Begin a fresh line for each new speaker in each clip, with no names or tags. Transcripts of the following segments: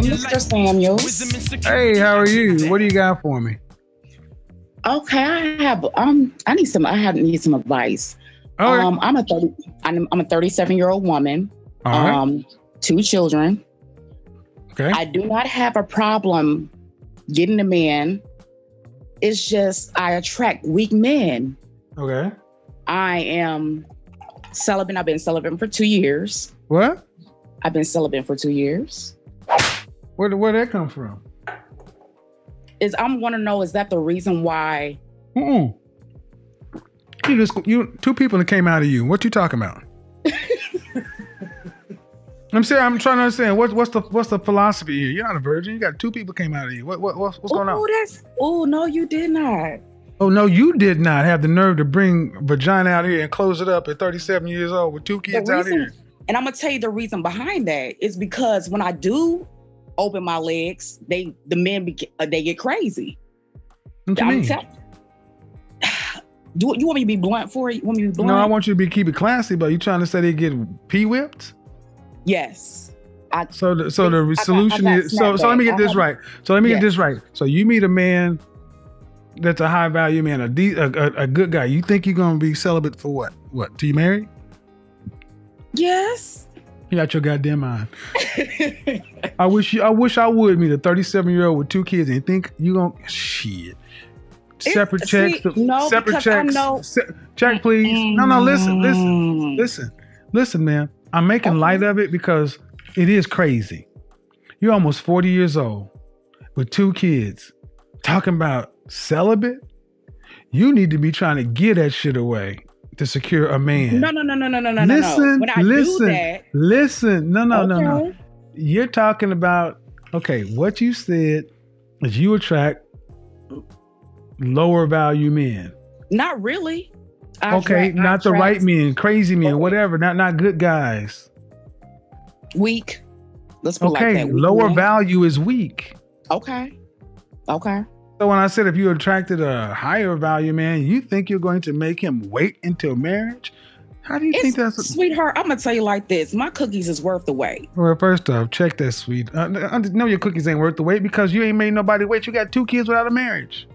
Hey, Mr. Samuels.
Hey, how are you? What do you got for me?
Okay, I have um I need some I have need some advice.
All right.
Um I'm a 30 I'm, I'm a 37 year old woman.
All right.
Um two children.
okay.
I do not have a problem getting a man. It's just I attract weak men.
okay.
I am celibate. I've been celibate for two years.
What?
I've been celibate for two years.
Where where that come from?
Is I'm want to know is that the reason why?
Mm-mm. You just you two people that came out of you. What you talking about? I'm saying I'm trying to understand what's what's the what's the philosophy here. You're not a virgin. You got two people came out of you. What what what's, what's going
Oh,
on?
that's oh no, you did not.
Oh no, you did not have the nerve to bring vagina out here and close it up at 37 years old with two kids out here.
And I'm gonna tell you the reason behind that is because when I do open my legs, they the men be, uh, they get crazy.
What
I'm
mean?
tell- do you want me to be blunt for you? Want me to be blunt?
No, I want you to be keep it classy, but you trying to say they get pee whipped?
yes. I
So the so the
I
solution
I got
is so so let me get
snapback.
this
I
right. So let me
Yeah.
get this right. So you meet a man that's a high value man, a, de- a, a a good guy. You think you're gonna be celibate for what? What? Do you marry?
yes.
You got your goddamn mind. I wish you. I wish I would meet a 37 year old with two kids and think you gonna shit. Separate
see,
checks.
no,
separate checks. Se- check, please. No, no. Listen, listen.
Mm.
Listen, listen, man. I'm making light of it because it is crazy. You're almost 40 years old with two kids talking about celibate. You need to be trying to get that shit away to secure a man.
No, no, no, no, no, no, no, no.
listen,
When I
listen,
do that,
listen. No, no, no, no. You're talking about okay. What you said is you attract lower value men.
Not really. I
okay,
attract-
not the right men, crazy men, whatever. Not not good guys.
Weak. Let's put it like
Okay,
that. Weak
lower
men.
value is weak.
Okay. Okay.
So when I said if you attracted a higher value man, you think you're going to make him wait until marriage? How do you think that's? A,
sweetheart, I'm gonna tell you like this. My cookies is worth the wait.
well, first off, check that sweet. Uh, I know your cookies ain't worth the wait because you ain't made nobody wait. You got two kids without a marriage.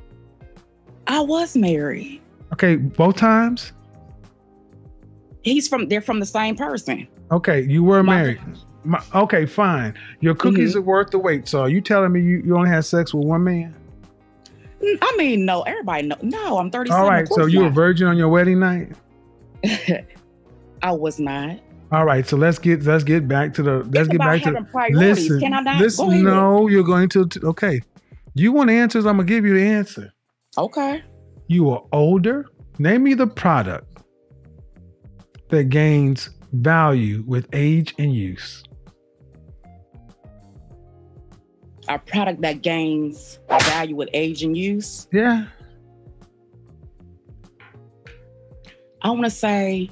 I was married.
Okay, both times.
He's from they're from the same person.
Okay, you were
My-
married. My, okay, fine. Your cookies
Mm-hmm.
are worth the wait. So are you telling me you, you only had sex with one man?
I mean, no, everybody know. No, I'm 37.
All right, so you were a virgin on your wedding night.
I was not.
All right, so let's get let's get back to the let's get back to
priorities.
listen.
Can I not?
listen, no, you're going to okay. You want answers? I'm gonna give you the answer.
Okay.
You are older. Name me the product that gains value with age and use.
A product that gains value with age and use.
Yeah.
I want to say,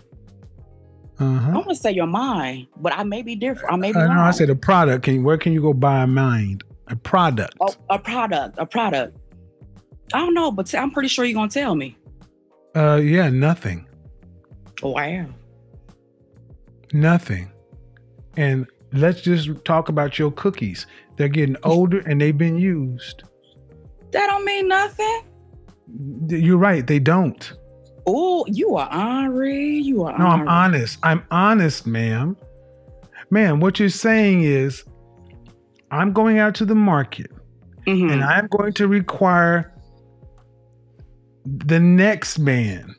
Uh
I want to say your mind, but I may be different. I may be
I know.
wrong.
I said a product. Can where can you go buy a mind? A product.
Oh, a product, a product. I don't know, but i I'm pretty sure you're gonna tell me.
Uh, yeah, nothing,
Wow.
nothing. And let's just talk about your cookies. They're getting older and they've been used.
That don't mean nothing.
You're right. They don't.
Oh, you are Henri. You are
No, I'm honest. I'm honest, ma'am. Ma'am, what you're saying is I'm going out to the market
Mhm.
and I'm going to require the next man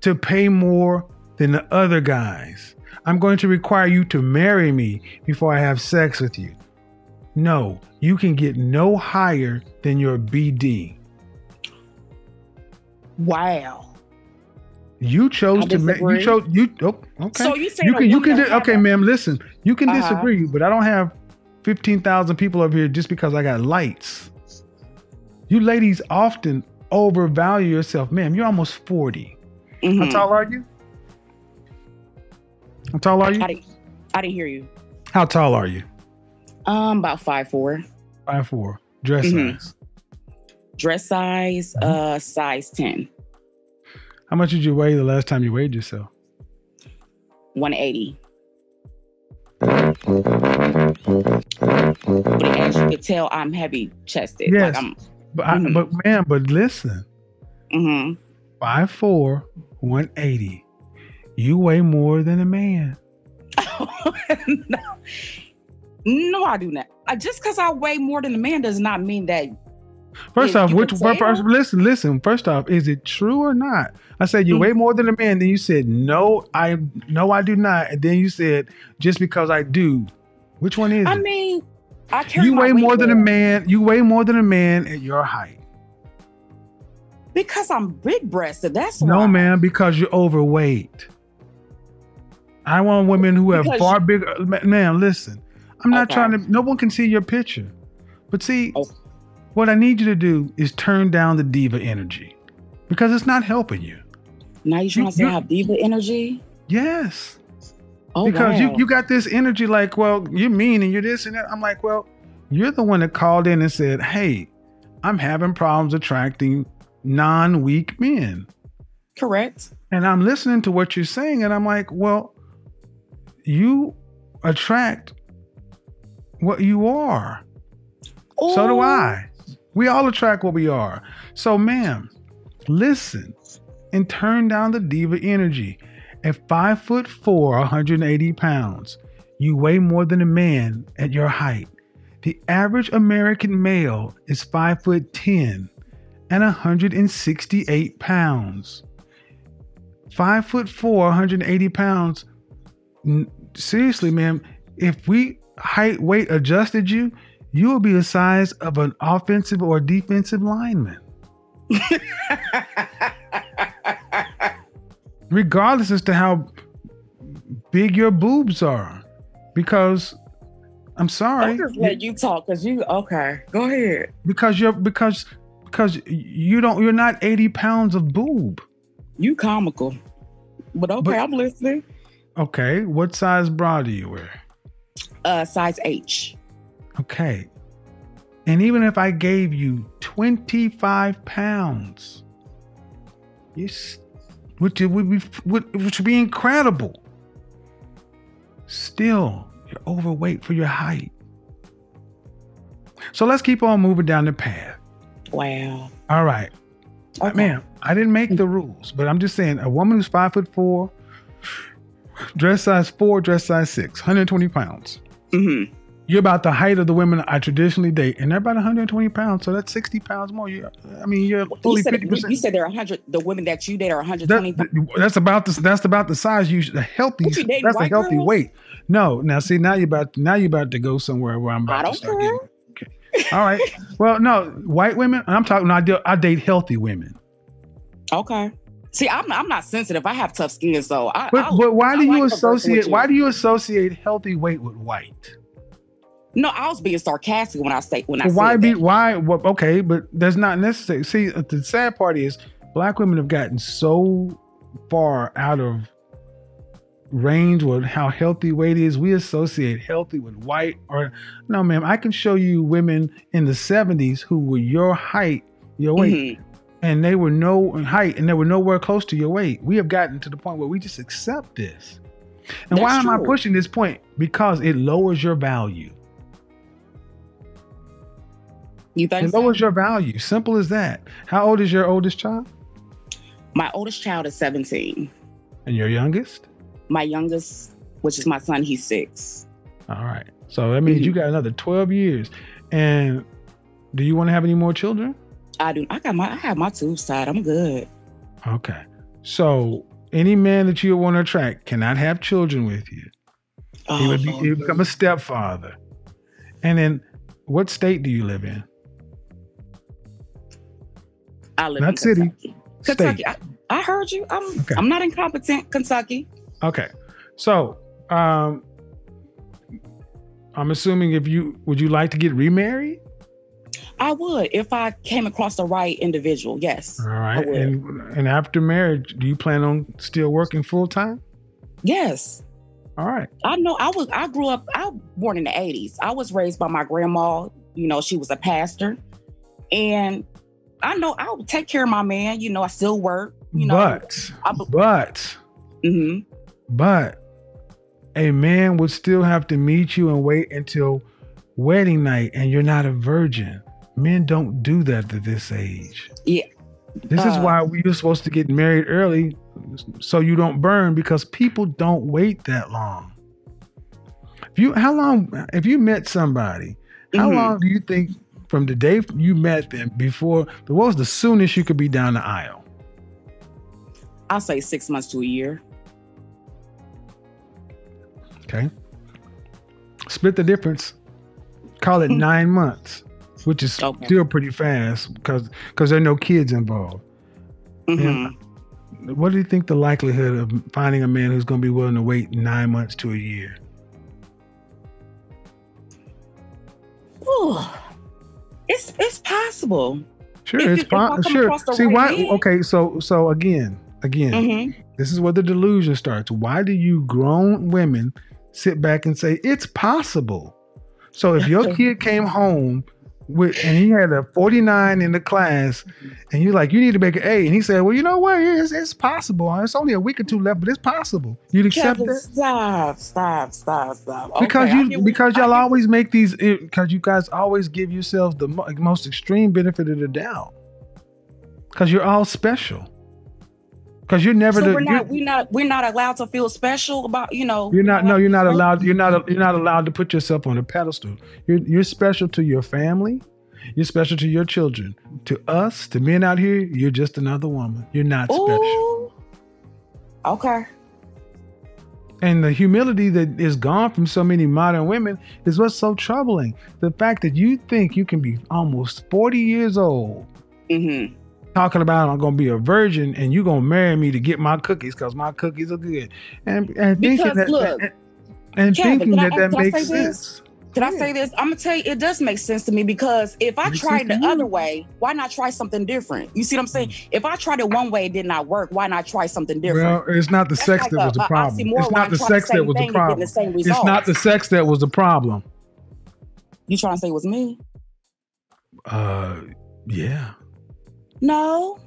to pay more than the other guys. I'm going to require you to marry me before I have sex with you. No, you can get no higher than your BD.
Wow.
You chose to make you chose you oh, okay.
So you
you can you can di- okay ma'am listen you can
Uh-huh.
disagree but i don't have 15000 people over here just because i got lights you ladies often overvalue yourself ma'am you're almost 40 how
Mhm.
tall are you how tall are you
I didn't, I didn't hear you.
how tall are you
Um, about five four.
five four dress
Mhm.
size
Dress size,
Mm-hmm.
uh, size ten.
how much did you weigh the last time you weighed yourself
One eighty. But as you can tell, I'm heavy chested.
Yes.
Like I'm,
But, I,
Mhm.
but man, but listen,
hmm
five four, one eighty. You weigh more than a man.
no. No, I do not. Uh, Just because I weigh more than a man does not mean that.
First
Yeah,
off, which first, listen, listen. First off, is it true or not? I said you
Mhm.
weigh more than a man. Then you said no, I no, I do not. And then you said just because I do. Which one is
I
it?
mean, I carry
You weigh more than a man. You weigh more than a man at your height.
because I'm big breasted. That's why.
No, man, because you're overweight. I want women who have
Because-
far bigger. ma- Man, listen, I'm not
Okay.
trying to. No one can see your picture, but see,
Oh.
what I need you to do is turn down the diva energy because it's not helping you.
Now you trying
You-
to say I
you-
have diva energy?
Yes,
Oh,
because
wow.
you you got this energy like, well, you're mean and you're this and that. I'm like, well, you're the one that called in and said, hey, I'm having problems attracting non-weak men.
correct.
And I'm listening to what you're saying, and I'm like, well, you attract what you are. So do
oh.
I. We all attract what we are. So, ma'am, listen and turn down the diva energy. At five foot four, 180 pounds, you weigh more than a man at your height. The average American male is five foot ten and 168 pounds. Five foot four, 180 pounds. Seriously, ma'am, if we height weight adjusted you, you will be the size of an offensive or defensive lineman, regardless as to how big your boobs are. Because I'm sorry,
I'm just letting you talk because you okay. Go ahead.
because you're because because you don't you're not 80 pounds of boob.
You comical, but okay,
But-
I'm listening.
Okay, what size bra do you wear?
Uh, size H.
Okay. And even if I gave you 25 pounds, you which it would be which would be incredible. Still, you're overweight for your height. So let's keep on moving down the path.
Wow.
All right.
Okay.
Man, I didn't make the rules, but I'm just saying a woman who's five foot four, dress size four, dress size six, 120 pounds.
Mm-hmm.
You're about the height of the women I traditionally date, and they're about 120 pounds, so that's 60 pounds more. You, I mean, you're
You
fully
said,
50
you,
percent.
you said there are 100. The women that you date are 120.
That, that's about the that's about the size you should, the healthy.
You
That's a healthy
girls?
weight. No, now see now you're about now you're about to go somewhere where I'm about
I
to
don't
start
care.
getting. Okay. All right. Well, no, white women. I'm talking. I, deal, I date healthy women.
Okay. See, I'm I'm not sensitive. I have tough skin, so I.
But but why
I
do you
like conversing
associate
you.
why do you associate healthy weight with white?
No, I was being sarcastic when I say when I
why
said
be
that.
why well, okay, but that's not necessary. See, uh, the sad part is black women have gotten so far out of range with how healthy weight is. We associate healthy with white or no, ma'am. I can show you women in the 70s who were your height, your weight,
Mhm.
And they were no height and they were nowhere close to your weight. We have gotten to the point where we just accept this. And why
That's
am I pushing this point? Because it lowers your value.
You think
It
so?
lowers your value. Simple as that. How old is your oldest child?
My oldest child is 17.
And your youngest?
My youngest, which is my son, he's six.
All right. So that means
Mhm.
you got another 12 years. And do you want to have any more children?
I do. I got my. I have my tubes tied. I'm good.
Okay. So any man that you want to attract cannot have children with you.
Oh,
He would be, he would become a stepfather. And then what state do you live in?
I live
not
in
city,
Kentucky. Kentucky. I, I heard you. I'm.
Okay.
I'm not incompetent. Kentucky.
Okay. So um I'm assuming if you would you like to get remarried?
I would if I came across the right individual. Yes.
All right. And and after marriage, do you plan on still working full time?
Yes.
All right.
I know. I was. I grew up. I was born in the '80s. I was raised by my grandma. You know, she was a pastor, and I know I would take care of my man. You know, I still work. You know,
but
I,
but
mhm.
but a man would still have to meet you and wait until wedding night and you're not a virgin. Men don't do that at this age.
Yeah.
This is
Uh,
why you're supposed to get married early so you don't burn because people don't wait that long. If you how long if you met somebody, how
Mhm.
long do you think from the day you met them before the what was the soonest you could be down the aisle?
I'll say six months to a year.
Okay. Split the difference. Call it nine months, which is
Okay.
still pretty fast because because there are no kids involved.
Mhm.
What do you think the likelihood of finding a man who's going to be willing to wait nine months to a year?
Whew. It's it's possible.
Sure,
If
it's
you- if I
fine.
come
Sure. See why? Okay, so so again, again,
hmm
this is where the delusion starts. Why do you grown women sit back and say it's possible? So if your kid came home with and he had a 49 in the class and you're like, you need to make an A, and he said, Well, you know what? It's, it's possible. It's only a week or two left, but it's possible. You'd accept
Kevin,
that?
stop, stop, stop, stop.
Because
Okay, I
you because y'all always make these eh, because you guys always give yourselves the mo- most extreme benefit of the doubt. Because you're all special. Because you're never
So
the
we're
you're,
not we're not we're not allowed to feel special about you know.
you're not no you're not allowed you're not you're not allowed to put yourself on a pedestal. You're you're special to your family. You're special to your children. To us, to men out here, you're just another woman. You're not special.
Ooh. Okay.
And the humility that is gone from so many modern women is what's so troubling. The fact that you think you can be almost 40 years old
Mm-hmm.
Talking about I'm gonna be a virgin and you're gonna marry me to get my cookies because my cookies are good. And and thinking
Because,
that
look,
and, and
Kevin,
thinking
can
that
I-
that makes sense.
Did I say this? I'm gonna tell you, it does make sense to me because if I tried the other way, why not try something different? You see what I'm saying? If I tried it one way, it did not work. Why not try something different?
Well, it's not the
That's
sex
like
that
a-
was the problem. It's not the sex that was the
thing and getting
problem.
the
It's not the sex that was the problem.
You trying to say it was me?
Uh, yeah.
No,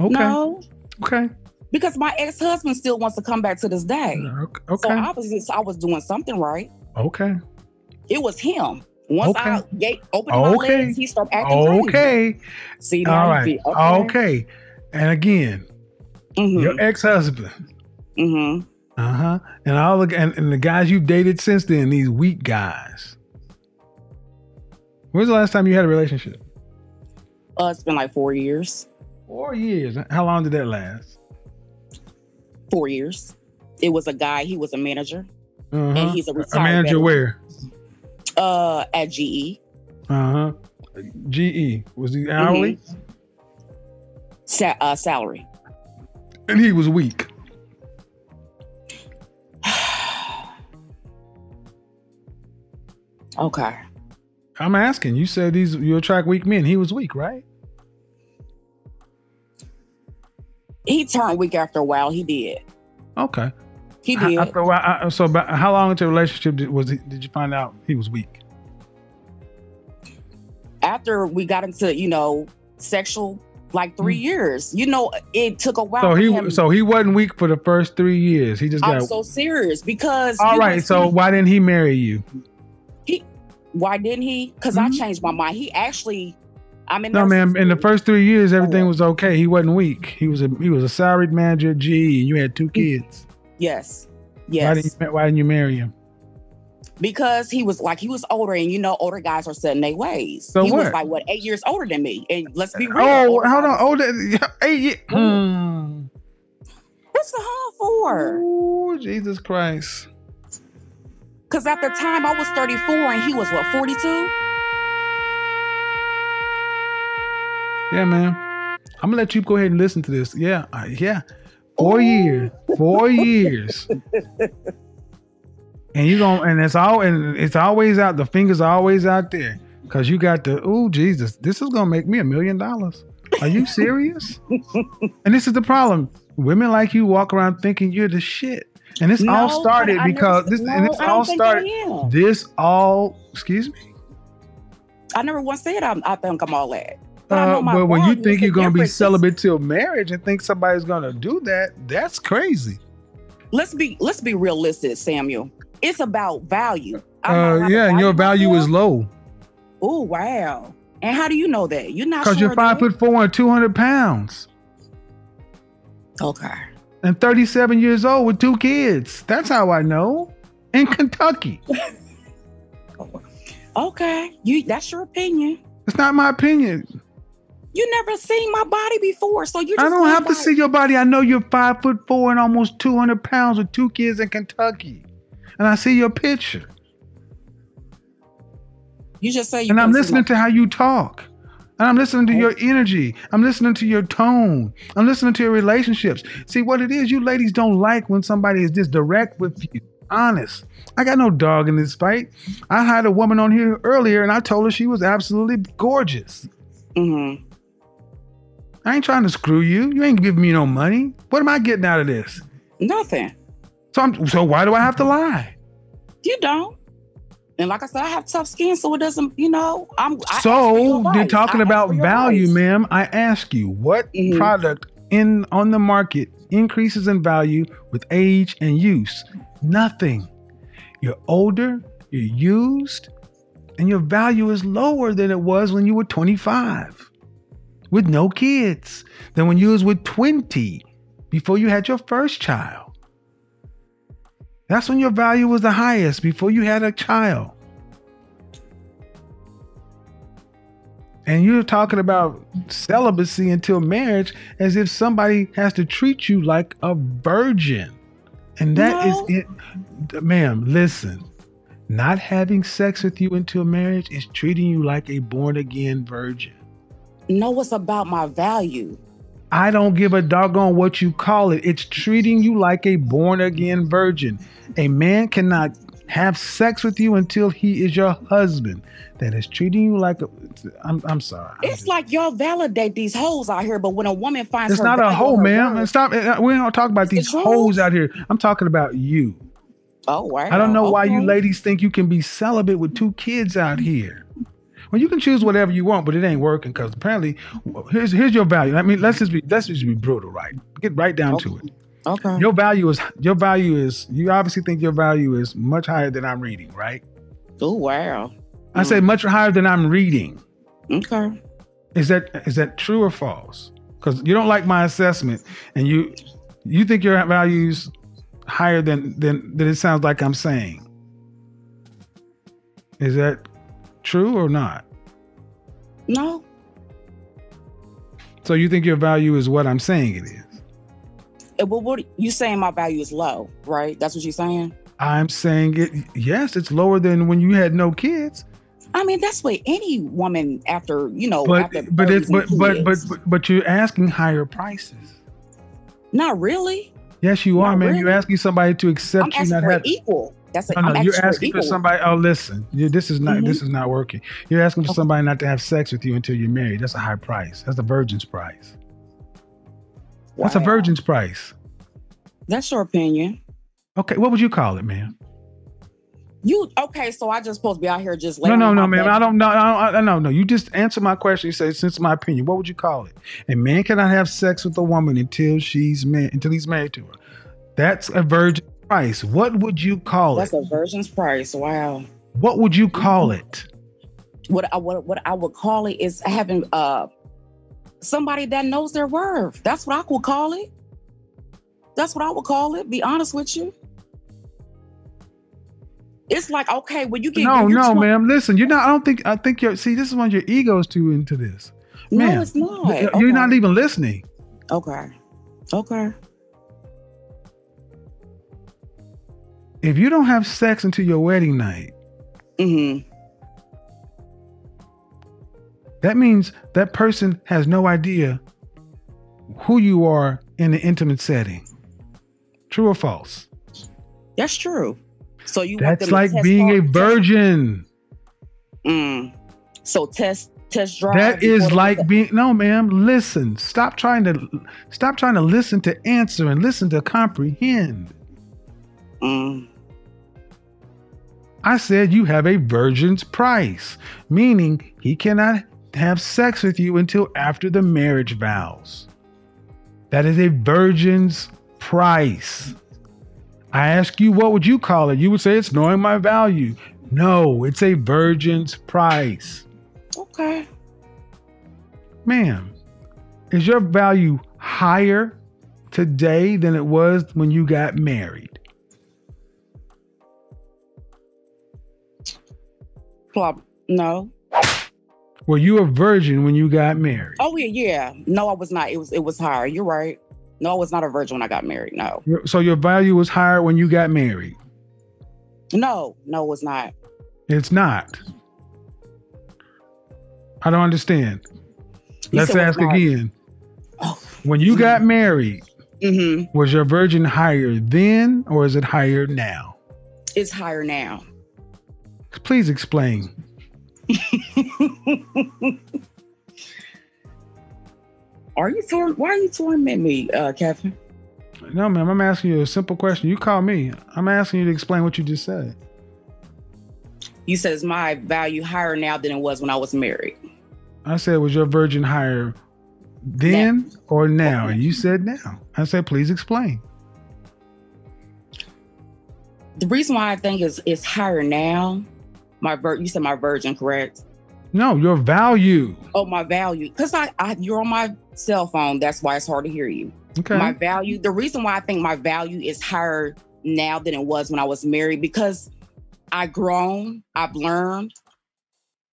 Okay.
no,
Okay.
because my ex husband still wants to come back to this day.
Okay.
So
Okay.
obviously, I was doing something right.
Okay.
It was him. Once I
Okay.
gave, opened my
Okay.
legs, he started acting crazy.
Okay.
See, now
All right.
see-
Okay. And again,
Mhm,
your ex-husband.
mhm.
Uh huh. And all the and, and the guys you've dated since then, these weak guys. When's the last time you had a relationship?
Uh, it's been like four years.
Four years. How long did that last?
Four years. It was a guy. He was a manager,
Uh-huh.
and he's a
A
retired
manager
veteran.
where?
Uh, at GE.
Uh huh. GE was he hourly,
Sa- uh, salary.
and he was weak.
okay.
I'm asking. You said these you attract weak men. He was weak, right?
He turned weak after a while. He did.
Okay.
He did.
After a while, I- so about, how long into the relationship did, was he, did you find out he was weak?
after we got into, you know, sexual, like three years. You know, it took a while.
Hmm. So he so he wasn't weak for the first three years. He just
I'm
got
so serious because.
all right. So why didn't he marry you?
Why didn't he? Because
Mhm.
I changed my mind. He actually, I mean,
No, man. In the first three years, everything
Oh.
was okay. He wasn't weak. He was a he was a salaried manager at GE, and you had two kids.
Yes.
Why
Yes.
didn't you, Why didn't you marry him?
because he was like he was older, and you know, older guys are set in their ways.
So
he was
what?
like what eight years older than me, and let's be real.
Oh, hold on. older eight years. Hmm.
What's the hell for?
Oh, Jesus Christ.
Because at the time I was 34 and he was what 42.
Yeah, man. I'm gonna let you go ahead and listen to this. Yeah, uh, yeah. Four years. Four years. And you going and it's all and it's always out. The fingers are always out there because you got the oh Jesus, this is gonna make me a million dollars. Are you serious? and this is the problem. Women like you walk around thinking you're the shit. And this all started
never
because this and this
I
all
I
started. This all excuse me.
I never once said I'm, I think I'm all that. But I
Uh, but when you think you're gonna be celibate till marriage and think somebody's gonna do that, that's crazy.
Let's be let's be realistic, Samuel. It's about value.
Uh, yeah, and your value is low.
Oh wow! And how do you know that? You're not
because
sure
you're five foot four and two hundred pounds
Okay.
and thirty seven years old with two kids. That's how I know. In Kentucky,
Okay. You that's your opinion.
it's not my opinion.
You never seen my body before, so you.
I don't have to
by-
see your body. I know you're five foot four and almost two hundred pounds with two kids in Kentucky, and I see your picture.
You just say. You
and I'm listening to how you talk. And I'm listening to your energy. I'm listening to your tone. I'm listening to your relationships. See what it is, you ladies don't like when somebody is this direct with you. Honest. I got no dog in this fight. I had a woman on here earlier and I told her she was absolutely gorgeous.
Mm-hmm.
I ain't trying to screw you. You ain't giving me no money. What am I getting out of this?
Nothing.
So I'm, so why do I have to lie?
You don't. And like I said, I have tough skin, so it doesn't. You know, I'm. I
So you're
advice.
talking
I
about value,
advice.
ma'am. I ask you, what
Mhm.
product in on the market increases in value with age and use? Nothing. You're older, you're used, and your value is lower than it was when you were 25 with no kids, than when you was with 20 before you had your first child. That's when your value was the highest before you had a child. And you're talking about celibacy until marriage as if somebody has to treat you like a virgin. And that is
No.
it. Ma'am, listen. Not having sex with you until marriage is treating you like a born again virgin.
No, it's about my value.
I don't give a doggone what you call it. It's treating you like a born again virgin. A man cannot have sex with you until he is your husband. That is treating you like a. I'm, I'm sorry. I'm
It's like y'all validate these hoes out here, but when a woman finds
It's not a hoe, man.
worth-
Stop. uh, We don't talk about these hoes out here. I'm talking about you.
Oh, wow.
I don't know why you ladies think you can be celibate with two kids out here. Well, you can choose whatever you want, but it ain't working because apparently, here's here's your value. I mean, let's just be let's just be brutal, right? Get right down to it.
Okay.
Your value is your value is you obviously think your value is much higher than I'm reading, right?
Oh, wow.
I say much higher than I'm reading.
Okay.
Is that is that true or false? Because you don't like my assessment, and you you think your values higher than than than it sounds like I'm saying. Is that true or not?
No.
So you think your value is what I'm saying it is?
Uh, But what you saying? My value is low, right? That's what you're saying.
I'm saying it. Yes, it's lower than when you had no kids.
I mean, that's what any woman after you know.
But
after
but it's
30s
but but but but but you're asking higher prices.
not really.
Yes, you are, man.
really.
You're asking somebody to
I'm
accept you
asking
not
for
having.
equal. That's a,
No, no, you're
asking,
asking
for
somebody. Oh, listen, this is not
Mhm.
this is not working. You're asking for
Okay.
somebody not to have sex with you until you're married. That's a high price. That's a virgin's price. That's a virgin's price.
That's your opinion.
Okay, what would you call it, man?
You okay? So I just supposed to be out here just
No,
laying
no, no, man. I don't know. I don't, I, no, no. You just answer my question. You say, since my opinion, what would you call it? A man cannot have sex with a woman until she's ma- until he's married to her. That's a virgin price. What would you call
That's
it?
That's a virgin's price. Wow.
What would you call it?
What I what, what I would call it is having uh somebody that knows their worth. That's what I would call it. That's what I would call it. Be honest with you. It's like okay, when you get
No, no,
20
ma'am. Listen, you're not. I don't think. I think you're. See, this is when your ego's too into this.
No,
Ma'am,
it's not.
You're
Okay.
not even listening.
Okay. Okay.
If you don't have sex until your wedding night,
Mm-hmm.
that means that person has no idea who you are in an intimate setting. True or false?
That's true. So you want
That's like being a virgin.
Mm. So test test drive.
That is like being no, ma'am. Listen. Stop trying to stop trying to listen to answer and listen to comprehend.
Mm.
I said you have a virgin's price, meaning he cannot have sex with you until after the marriage vows. That is a virgin's price. I ask you, what would you call it? You would say it's knowing my value. No, it's a virgin's price.
Okay.
Ma'am, is your value higher today than it was when you got married?
Club. No.
Were you a virgin when you got married?
Oh yeah, yeah. No, I was not. It was it was higher. You're right. No, I was not a virgin when I got married. No.
So your value was higher when you got married?
No, no, it was not.
It's not. I don't understand.
You
Let's ask again.
Oh.
When you got married,
Mm-hmm.
was your virgin higher then or is it higher now?
It's higher now.
Please explain.
are you torn? Why are you tormenting me, uh, Kevin?
No, ma'am, I'm asking you a simple question. You call me. I'm asking you to explain what you just said.
You said is my value higher now than it was when I was married?
I said, was your virgin higher then or now? And you said now. I said, please explain.
The reason why I think is it's higher now. My vir- you said my virgin, correct?
No, your value.
Oh, my value. Because I, I you're on my cell phone. That's why it's hard to hear you.
Okay.
My value. The reason why I think my value is higher now than it was when I was married because I've grown, I've learned.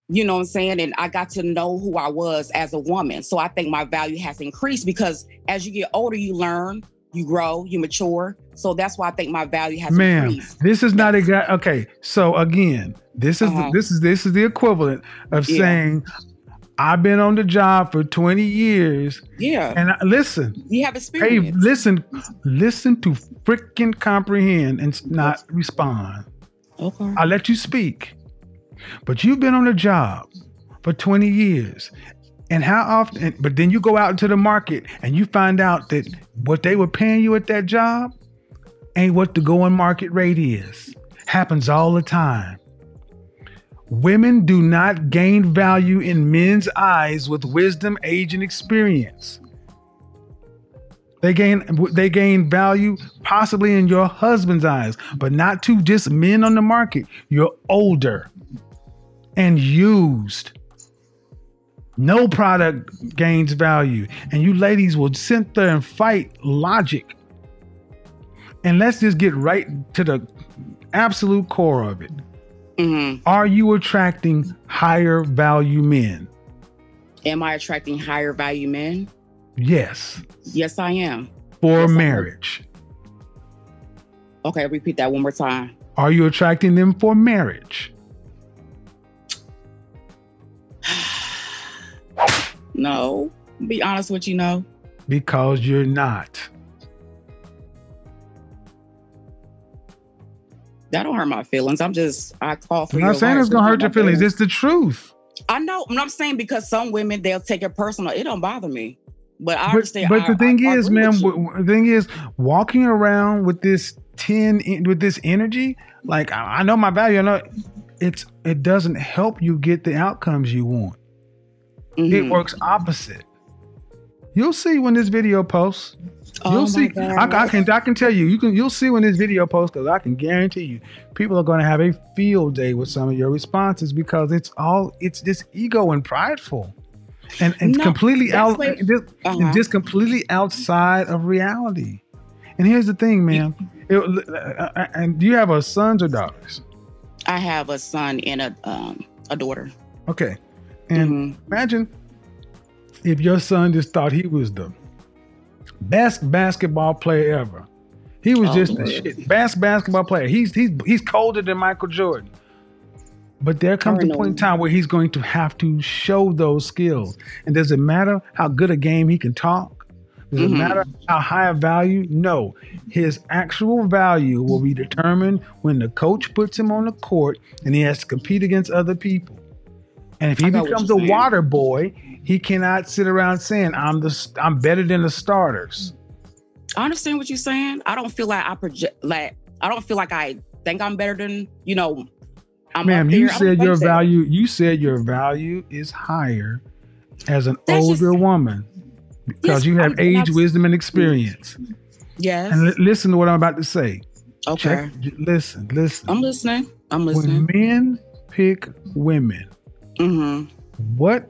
You know what I'm saying? And I got to know who I was as a woman. So I think my value has increased because as you get older, you learn, you grow, you mature. So that's why I think my value has
Ma'am,
increased.
this is not a guy. Okay, so again, this is
Uh-huh.
the, this is this is the equivalent of
Yeah.
saying, "I've been on the job for 20 years,
Yeah.
and I, listen,
You have experience.
hey, listen, listen to freaking comprehend and not respond.
okay.
I let you speak, but you've been on the job for 20 years." And how often, but then you go out into the market and you find out that what they were paying you at that job ain't what the going market rate is. Happens all the time. Women do not gain value in men's eyes with wisdom, age, and experience. They gain they gain value possibly in your husband's eyes, but not to just men on the market. You're older and used. No product gains value, and you ladies will sit there and fight logic. And let's just get right to the absolute core of it.
hmm
Are you attracting higher value men?
Am I attracting higher value men?
Yes,
Yes, I am.
for
Yes,
marriage.
Okay, repeat that one more time.
Are you attracting them for marriage?
No. Be honest with you, no.
Because you're not.
That don't hurt my feelings. I'm just I call for
I'm not saying it's gonna hurt your feelings.
feelings.
It's the truth.
I know. I'm not saying because some women they'll take it personal. It don't bother me. But I understand.
but
I-
the thing
I- I
is, w- w- the thing is, walking around with this ten with this energy, like I, I know my value. I know it's it doesn't help you get the outcomes you want. It
Mhm.
works opposite. You'll see when this video posts. You'll
Oh
see. I, I can. I can tell you. You can. You'll see when this video posts because I can guarantee you, people are going to have a field day with some of your responses because it's all. It's just ego and prideful, and and
No,
completely out. Just,
Uh-huh.
just completely outside of reality. And here's the thing, man. It- uh, uh, and do you have a sons or daughters?
I have a son and a um a daughter.
Okay. And
Mhm.
Imagine if your son just thought he was the best basketball player ever. He was
Oh,
just the shit. Best basketball player. He's he's he's colder than Michael Jordan. But there comes a point in time where he's going to have to show those skills. And does it matter how good a game he can talk? Does it
Mhm.
matter how high a value? No. His actual value will be determined when the coach puts him on the court and he has to compete against other people. And if he
I
becomes a
saying.
water boy, he cannot sit around saying, "I'm the I'm better than the starters."
I understand what you're saying. I don't feel like I project like I don't feel like I think I'm better than you know. I'm
Ma'am, you.
I
said your value. You said your value is higher as an
That's just-
older woman because
Yes,
you have
I'm-
age, wisdom, and experience.
Yes.
And li- listen to what I'm about to say.
Okay.
Check, listen, listen.
I'm listening. I'm listening.
When men pick women,
hmm
what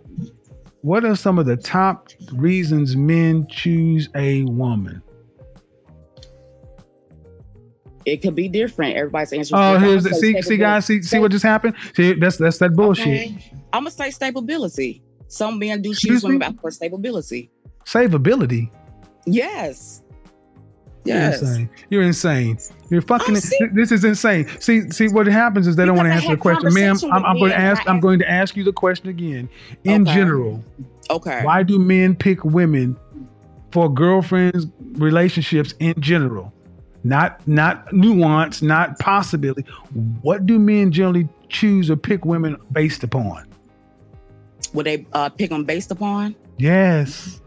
what are some of the top reasons men choose a woman?
It could be different. Everybody's answer.
Oh, here's the see, see, guys, see, see what just happened. See, that's that's that bullshit.
I'm gonna say stability. Some men do
Excuse
choose women
me?
out for stability.
Savability.
Yes.
You're
Yes.
insane. You're insane. You're fucking.
Oh, see-
this is insane. See, see what happens is they don't want to answer the question, ma'am. I'm, I'm going to ask. I'm going to ask you the question again. In
Okay.
general,
Okay.
why do men pick women for girlfriends, relationships in general? Not not nuance, not possibility. What do men generally choose or pick women based upon?
Would they uh, pick them based upon?
Yes.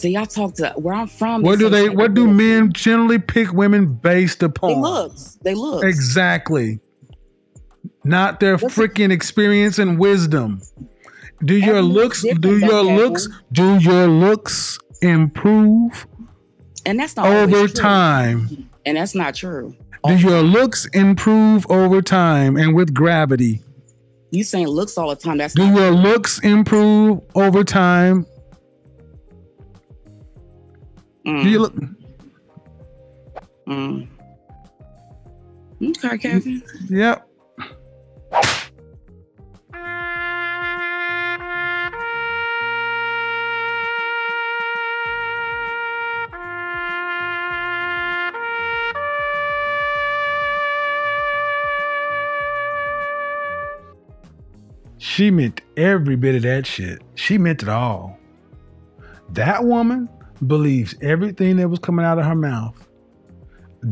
See, I talk to where I'm from.
What do they? What do men generally pick women based
They
upon?
looks. They look.
Exactly. Not their
What's
freaking experience and wisdom. Do your looks? Do your looks? Do your looks improve
And that's not
over time?
And that's not true.
Do your looks improve over time and with gravity?
You saying looks all the time. That's
Do your looks improve over time?
Mm,
Do you look?
mm. Okay, Kevin.
Yep. She meant every bit of that shit. She meant it all. That woman believes everything that was coming out of her mouth.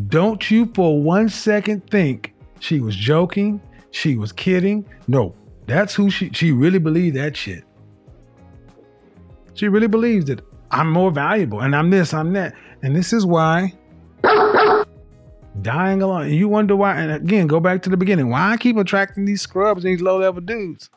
Don't you for one second think she was joking, she was kidding. No, that's who she she really believed that shit. She really believes that I'm more valuable and I'm this, I'm that. And this is why dying alone. And you wonder why, and again, go back to the beginning. Why I keep attracting these scrubs and these low level dudes?